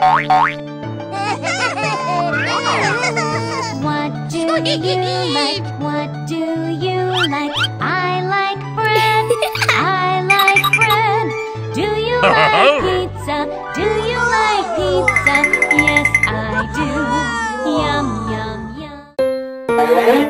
what do you like? What do you like? I like bread. I like bread. Do you like oh. pizza? Do you like pizza? Yes, I do. Yum, yum, yum.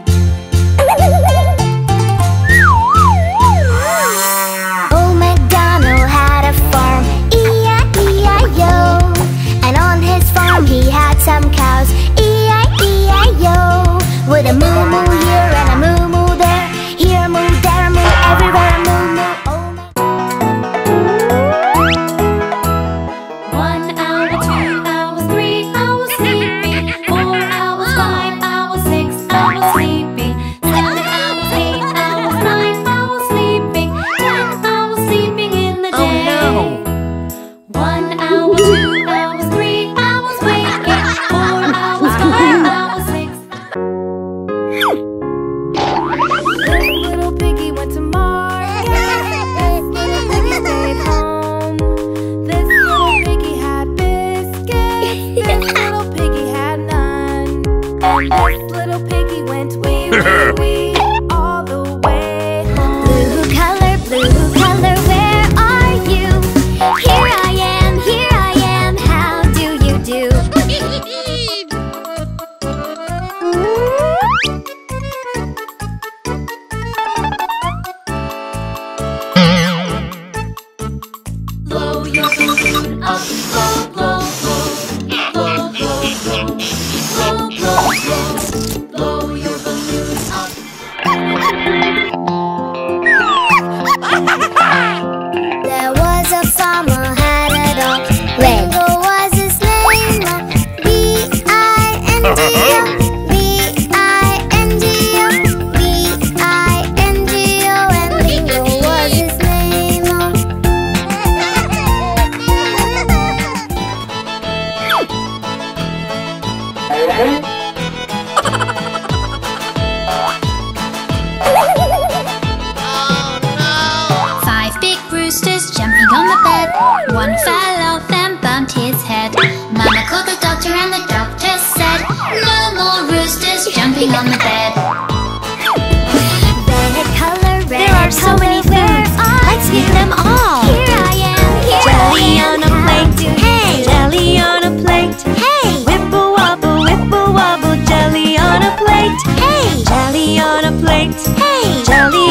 Little piggy went wee wee wee. sleeping on the bed. Red color, red There are so many foods. Let's eat them all. Here I am. Here jelly I am. on a plate. Hey. Jelly on a plate. Hey. Wibble wobble, wibble wobble. Jelly on a plate. Hey. Jelly on a plate. Hey. Jelly